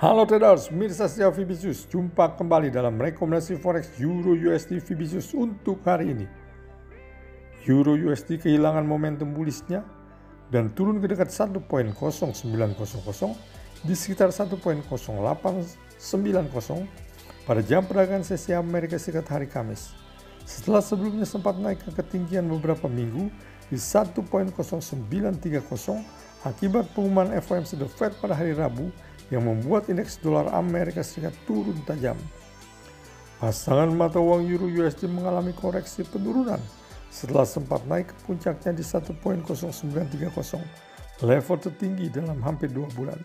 Halo traders, Mirsa Setia Vibisius. Jumpa kembali dalam rekomendasi forex Euro USD Vibisius untuk hari ini. Euro USD kehilangan momentum bullish-nya dan turun ke dekat 1.0900 di sekitar 1.0890 pada jam perdagangan sesi Amerika Serikat hari Kamis. Setelah sebelumnya sempat naik ke ketinggian beberapa minggu di 1.0930 akibat pengumuman FOMC The Fed pada hari Rabu yang membuat indeks dolar Amerika Serikat turun tajam. Pasangan mata uang Euro USD mengalami koreksi penurunan setelah sempat naik ke puncaknya di 1.0930, level tertinggi dalam hampir dua bulan.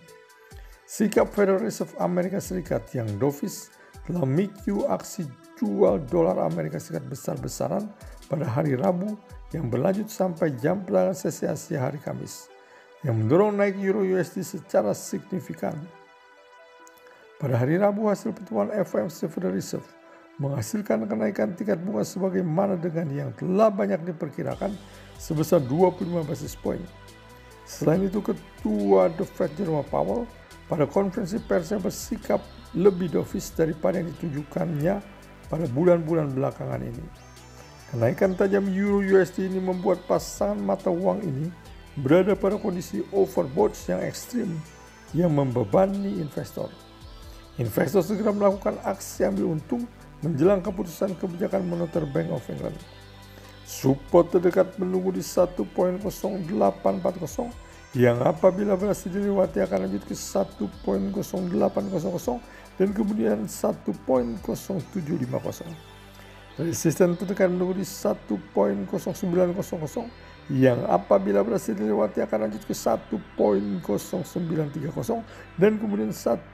Sikap Federal Reserve Amerika Serikat yang dovish telah memicu aksi jual dolar Amerika Serikat besar-besaran pada hari Rabu yang berlanjut sampai jam perdagangan sesi Asia hari Kamis yang mendorong naik euro USD secara signifikan. Pada hari Rabu hasil pertemuan FOMC Federal Reserve menghasilkan kenaikan tingkat bunga sebagaimana dengan yang telah banyak diperkirakan sebesar 25 basis point. Selain itu, Ketua The Fed Jerome Powell pada konferensi persnya bersikap lebih dovish daripada yang ditujukannya pada bulan-bulan belakangan ini. Kenaikan tajam Euro USD ini membuat pasangan mata uang ini berada pada kondisi overbought yang ekstrim yang membebani investor. Investor segera melakukan aksi ambil untung menjelang keputusan kebijakan moneter Bank of England. Support terdekat menunggu di 1.0840 yang apabila berhasil dilewati akan lanjut ke 1.0800 dan kemudian 1.0750. Resisten terdekat menunggu di 1.0900 yang apabila berhasil dilewati akan lanjut ke 1.0930 dan kemudian 1.0980.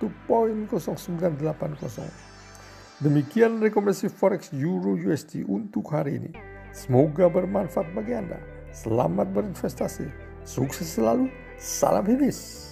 Demikian rekomendasi forex euro USD untuk hari ini. Semoga bermanfaat bagi Anda. Selamat berinvestasi. Sukses selalu. Salam hebis.